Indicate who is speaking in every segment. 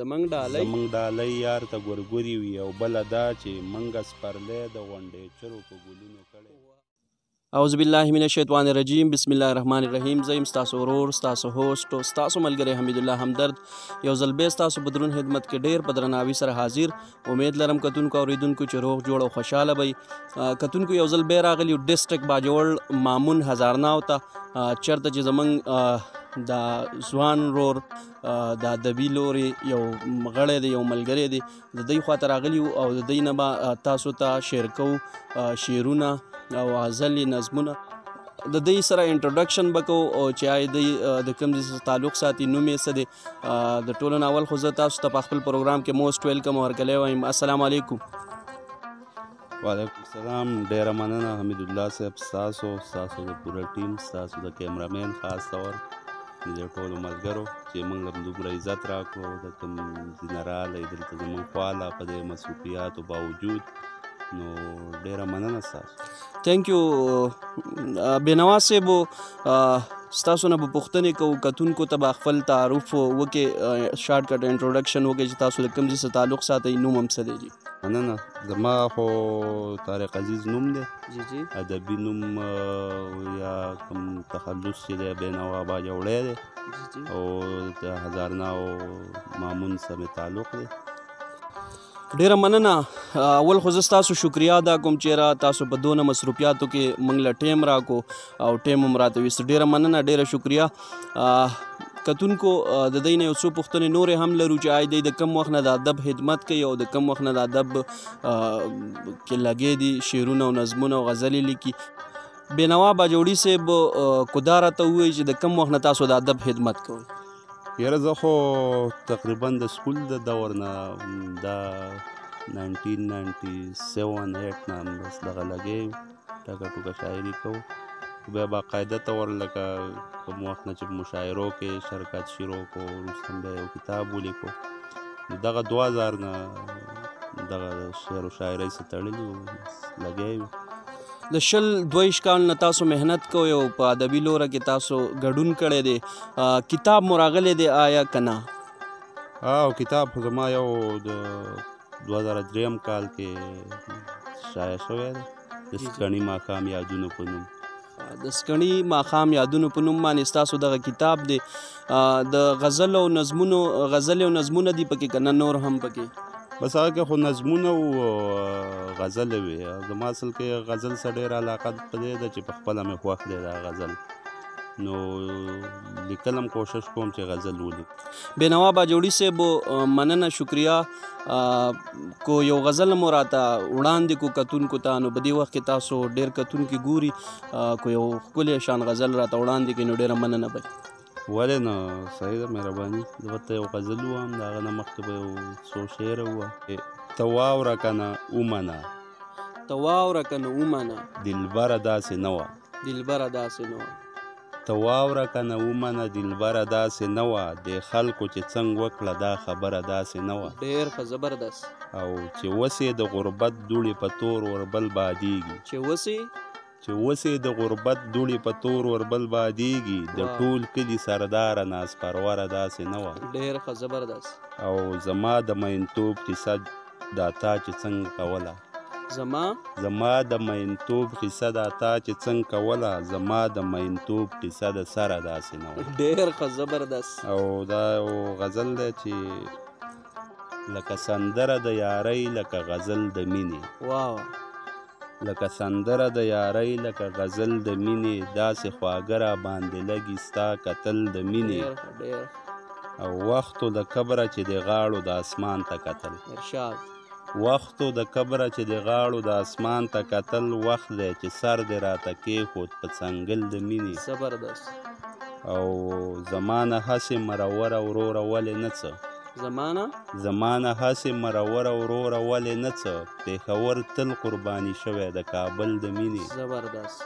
Speaker 1: زمونږ ډالۍ.
Speaker 2: زمونږ ډالۍ یار ته ګورګوري وي او بله دا چې منګه سپرلی د غونډې چرو په ګلونو کړی.
Speaker 1: اعوذ بالله من الشیطان الرجیم بسم الله الرحمن الرحیم زه یم ستاسو ورور ستاسو هوسټ او ستاسو ملګری حمید الله همدرد یو ځل بیا ستاسو په درون خدمت کې ډیر په درناوي سره حاضر امید لرم کتونکو اوریدونکو چې روغ جوړ او خوشاله وي کتونکو یو ځل بیا راغلی ډیسټریکټ باجوړ مامون هزارناو ته چرته چې زمنګ د ځوان رور د ادبي لوري یو غړی دی یو ملګری دی د دوی خواته راغلی او د دوی نه به تاسو ته شیر کو شیرونه او غزلې نظمونه د دې سره انټروډکشن بکو او چې آی دی د کوم دې تعلق ساتي نوم یې څه دی د ټولو اول خو زه تاسو ته په خپل پروګرام کې موست ویلکم ورکلی وایم السلام علیکم
Speaker 2: وعلیکم سلام ډیره مننه حمید الله صاحب تاسو تاسو د پوره ټیم تاسو د کیمرامین خاص طور د ټولو ملګرو چې موږ هم دومره عزت راکړو د کوم جنرال دلته زموږ خواله په دې مسؤلیتو باوجود نو ډیره مننه تاسو
Speaker 1: ثانک یو بنوا صاحب ستاسو نه پوښتنې کو کتونکو ته خپل تعارف وکي شارټ کټ انټروډکشن وکي چې تاسو د کوم ځای سره تعلق ساتي نوم هم څه دی
Speaker 2: مننه زما خو طارق عزیز نوم دی
Speaker 1: جی جی
Speaker 2: ادبي نوم یا کوم تخلص چې دی بینوا با جوړی دی او د هزارنا او مامون سره تعلق دی
Speaker 1: ډیره مننه اول خو زستا سو شکریا ادا کوم چیرې تاسو په دونه مصروفیاتو کې منګل ټیم راکو او ټیم هم راته وست ډیره مننه ډیره شکریا کتونکو د دې نه یو څو پوښتنې نورې هم لرو چې آی د کم وخت نه د ادب خدمت کوي او د کم وخت نه د ادب کې لګې دي شعرونه او نظمونه او غزلې لیکي بینوا باجوړي صاحب کوداره ته وایي چې د کم وخت نه تاسو د ادب خدمت کوئ
Speaker 2: یاره زه خو تقریبا د سکول د دور نه دا 1997 8 نه بس دغه لګې ټکه ټوکه شاعري کوو بیا باقاعده طور لکه کوم وخت نه چې په مشاعرو کې شرکت شروع کو وروسته هم بیا یو کتاب ولیکو نو دغه دوه هزار نه دغه شعر و شاعرۍ سره تړلي وو لګیا یو
Speaker 1: د شل دویش کال نه تاسو مهنت کوئ او په ادبي لوره کې تاسو ګډون کړی دی کتاب مو راغلی دی آیا که نه
Speaker 2: او کتاب خو زما یو د 2003 کال کې شایع شوی دی د سکڼي ماښام یادونو په نوم
Speaker 1: د سکڼي ماخام یادونو په نوم باندې تاسو دغه کتاب دی د غزل او نظمونو غزل او نظمونه دی پکې کنه نور هم پکې
Speaker 2: بس هغه کې خو نظمونه او غزل وي زما اصل کې غزل سره ډېر علاقه په دې ده چې په خپله مې خوښ دی دا غزل نو لیکلم کوشش کوم چې غزل ولیکم
Speaker 1: بینوا باجوړي صاحب مننه شکریا کو یو غزل مو راته وړاندې کو کتونکو ته نو په دې وخت کې تاسو ډېر کتونکي ګوري کو یو ښکلی شان غزل راته وړاندې کړئ نو ډېره مننه به
Speaker 2: ولې نه صحیح ده مهرباني زه به ته یو غزل ووایم د هغه نه مخکې به یو څو شعر ووایه ته واوره که
Speaker 1: نه ومنه ته واوره که نه ومنه
Speaker 2: دلبره داسې نه وه
Speaker 1: دلبره داسې نه وه
Speaker 2: ته واوره کنه ومنه دلبره داسې نه وه دې خلکو چې څنګ وکړه دا خبره داسې نه وه.
Speaker 1: ډېر ښه زبردست.
Speaker 2: او چې اوس یې د غربت دوړې په تور اوربل بادېږي.
Speaker 1: چې اوس یې.
Speaker 2: چې اوس یې د غربت دوړې په تور اوربل بادېږي د واو. ټول کلي سرداره ناز پروره داسې نه وه.
Speaker 1: ډېر ښه زبردست.
Speaker 2: او زما د مئینتوب کیسه. دا تا چې څنګه کوله
Speaker 1: زما
Speaker 2: زما د مینتوب قصه دا تا چې څنګه کوله زما د مینتوب قصه د سره داسې نه و
Speaker 1: ډېر ښه زبردست
Speaker 2: او دا یو غزل دی چې لکه سندره د یارۍ لکه غزل د مینې
Speaker 1: واو
Speaker 2: لکه سندره د یارۍ لکه غزل د مینې داسې خواږه را باندې لګي ستا کتل د مینې او وختو د کبره چې د غاړو د اسمان ته کتل
Speaker 1: ارشاد
Speaker 2: وختو د کبره چې د غاړو د اسمان ته کتل وخت دی چې سر دې راته کېښود په څنګل د مینې
Speaker 1: زبردست
Speaker 2: او زمانه هسې مروره وروره ولې نه څه
Speaker 1: زمانه
Speaker 2: زمانه هسې مروره وروره ولې نه څه پېښور تل قرباني شوی د کابل د مینې
Speaker 1: زبردست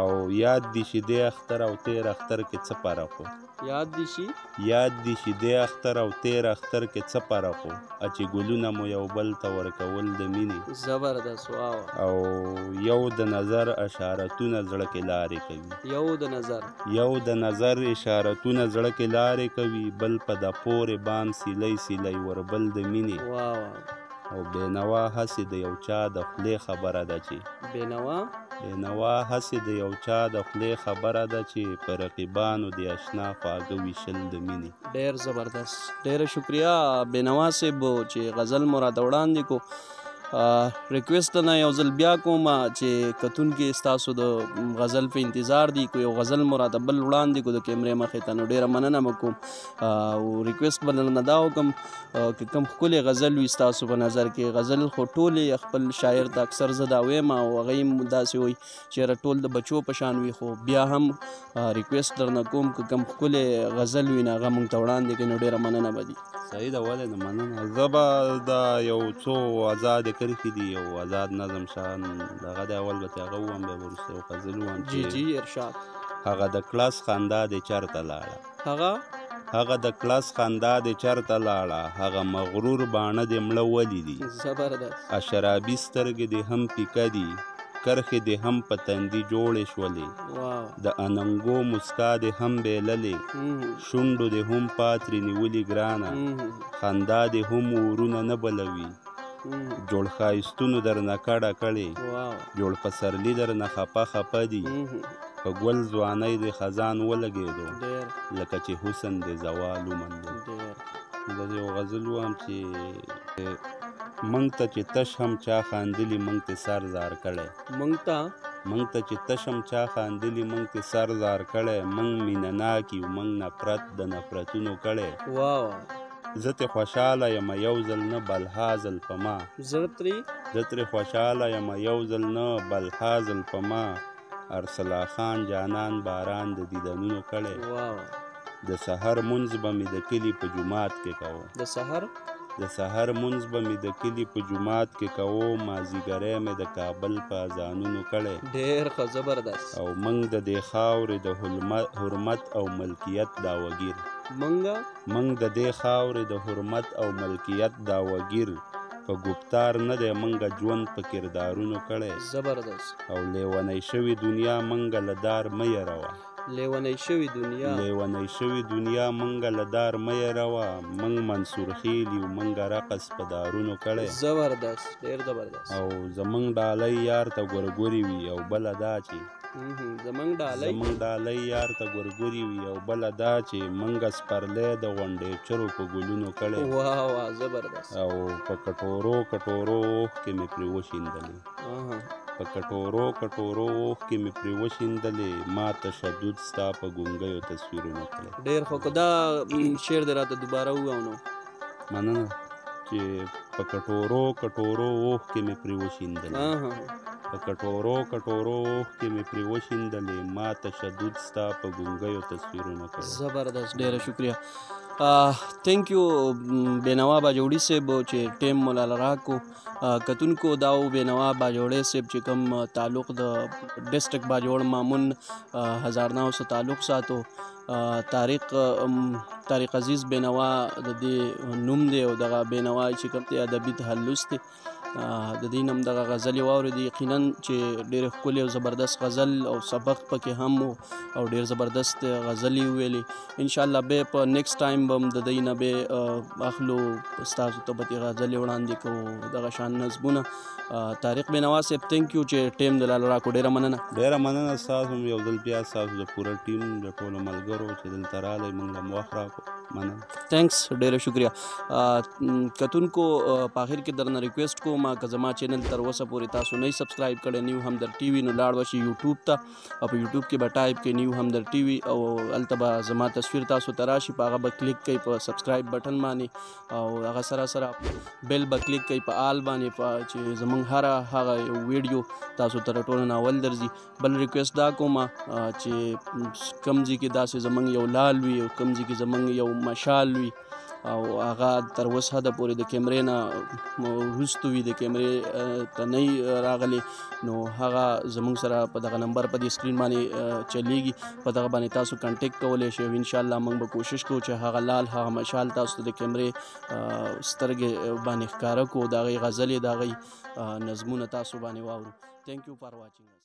Speaker 2: او یاد دي شي دې اختر او تیر اختر کې څه فرق و
Speaker 1: یاد دي شي
Speaker 2: یاد دي شي دې اختر او تیر اختر کې څه فرق و چې ګلونه مو یو بل ته ورکول د مینې
Speaker 1: زبردست واو
Speaker 2: او یو د نظر اشارتونه زړه کې لارې کوي
Speaker 1: یو د نظر
Speaker 2: یو د نظر اشارتونه زړه کې لارې کوي بل په د پورې بام سیلی سیلی وربل د مینې او بینوا هسې د یو چا د خولې خبره ده چې
Speaker 1: بینوا
Speaker 2: بینوا هسې د یو چا د خولې خبره ده چې په رقیبانو د اشنا خواږه ویشل د مینې
Speaker 1: ډیر زبردست ډیره شکریا بینوا صاحب چې غزل مو راته وړاندې کو ریکویست نه یو ځل بیا کوم چې کتونکي ستاسو د غزل په انتظار دي کو یو غزل مو راته بل وړاندې کو د کیمرې مخې ته نو ډیره مننه به کوم او ریکویست به نه دا وکم که کوم ښکلی غزل وي ستاسو په نظر کې غزل خو ټولې خپل شاعر ته اکثر زه دا ویم او هغه یې داسې وایي چیرې ټول د بچو په شان وي خو بیا هم ریکوست درنه کوم که کم ښکلې غزل وي نه هغه مونږ ته وړاندې کړي نو ډېره مننه به دي
Speaker 2: صحیح ده ولې نه مننه زه به دا یو څو ازاد کرښې دي یو ازاد نظم شان دغه د اول به ترې هغه ووایم بیا به وروسته یو غزل ووایم جي
Speaker 1: جي ارشاد
Speaker 2: هغه د کلاس خندا دې چرته لاړه
Speaker 1: هغه
Speaker 2: هغه د کلاس خندا دې چرته لاړه هغه مغرور باڼه دې مړه ولي دي
Speaker 1: زبردست
Speaker 2: اشرابي سترګې دې هم پیکه دي کرخې دې هم په تندي جوړې شولې د اننګو مسکا دې هم بیللې شونډو دې هم پاترې نیولي ګرانه خندا دې هم ورونه نه بلوي جوړ ښایستونو در نه کډه کړې جوړ پسرلی در نه خپه خپه دي په ګل ځوانۍ د خزان ولګېدو لکه چې حسن د زوال
Speaker 1: ومند
Speaker 2: زه یو غزل وم چې مونږ ته چې تش هم چا خاندلی مونږ ته سر زار کړي
Speaker 1: مونږ ته
Speaker 2: مونږ ته چې تش هم چا خاندلی مونږ ته سر زار کړي مونږ مینه ناکي مونږ نفرت د نفرتونو کړي
Speaker 1: واو
Speaker 2: زه ترې خوشاله یم یو ځل نه بل هاځل په ما
Speaker 1: زه ترې
Speaker 2: زه ترې خوشاله یم یو ځل نه بل هاځل په ما ارسلا خان جانان باران د دیدنونو
Speaker 1: کړی
Speaker 2: د سحر منځ به مې د کلي په جماعت کې کاوه
Speaker 1: د سحر
Speaker 2: د سحر منځ به مې د کلي په جماعت کې کاوه مازیګری مې د کابل په اذانونو کړی
Speaker 1: ډېر ښه زبردست
Speaker 2: او موږ د دې خاورې د حرمت او ملکیت
Speaker 1: دعوګیر
Speaker 2: موږ منګ د دې خاورې د حرمت او ملکیت داوګیر په ګفتار نه دی منګ ژوند په کردارونو کړی
Speaker 1: زبردست
Speaker 2: او لیونی شوی دنیا منګ له دار مه یروه
Speaker 1: لیونی شوی دنیا
Speaker 2: لیونی شوی دنیا منګ له دار مه یروه منګ منصور خیل یو منګ رقص په دارونو کړی
Speaker 1: زبردست ډیر زبردست
Speaker 2: او زمنګ ډالۍ یار ته ګورګوري وي او بل دا چې
Speaker 1: زمونږ ډالۍ
Speaker 2: زمونږ ډالۍ یار ته ګورګوري وي او بل دا چې مونږ سپرلې د غونډې چرو په ګلونو کړي
Speaker 1: واه واه زبردست
Speaker 2: او په کټورو کټورو اوخ کې مې پرې وشیندلې په کټورو کټورو اوخ کې مې پرې وشیندلې ما تشدد ستا په ګونګیو تصویرونه کړي
Speaker 1: ډیر خو دا شعر دې راته دوباره ووایو
Speaker 2: مننه چې په کټورو کټورو اوخ کې مې پرې
Speaker 1: وشیندل
Speaker 2: په کټورو کټورو اوخ کې مې پرې وشیندلې ما تشدد ستا په ګونګیو تصویرونه کړل
Speaker 1: زبردست ډیره شکریا ثانک یو بینوا باجوړي صاحب چې ټیم مولا لراکو کتونکو دا او بینوا باجوړي صاحب چې کوم تعلق د ډیسټریکټ باجوړ مامون هزارناو سره تعلق ساتو طارق طارق عزیز بینوا د دې نوم دی او دغه بینوا چې کوم دی ادبي تحلس دی د دې نوم دغه غزل واورې دی یقینا چې ډېر ښکلی او زبردست غزل او سبق پکې هم او ډېر زبردست غزل ویلي ان شاء الله به په نیکسټ ټایم بم د دې نه به اخلو استاد ته به غزل وړاندې کوو دغه شان نظمونه طارق بنوا صاحب ثانک یو چې ټیم د لاله راکو ډیره مننه
Speaker 2: ډیره مننه تاسو یو ځل بیا تاسو د پوره ټیم د ټول ملګرو چې دلته راغلي موږ له مخ راکو مننه
Speaker 1: ثانکس ډیره شکریا کتونکو په اخر کې درنه ریکوست کوم که زما چینل تر اوسه پورې تاسو نه سبسکرایب کړی نیو هم در ټي وي نو لاړ وشي یوټیوب ته او په یوټیوب کې به ټایپ کې نیو هم در ټي وي او الته به زما تصویر تاسو تراشي په هغه به کلیک کوي په سبسکرایب بټن باندې او هغه سره سره بیل به کلیک کوي په آل باندې په چې زمونږ هر هغه ویډیو تاسو تر ټولو ناول درځي بل ریکوست دا کوم چې کمزې کې داسې زمونږ یو لال وي او کمزې کې زمونږ یو مشال وي او هغه تر اوسه د پورې د کیمرې نه وروسته وي د کیمرې ته نه راغلي نو هغه زموږ سره په دغه نمبر په دې سکرین باندې چلیږي په دغه باندې تاسو کانټیکټ کولای شئ ان شاء الله موږ به کوشش کوو چې هغه لال هغه مشال تاسو د کیمرې سترګې باندې ښکارا کو دا غي غزلې دا غي نظمونه تاسو باندې واورو ثانک یو فار واچینګ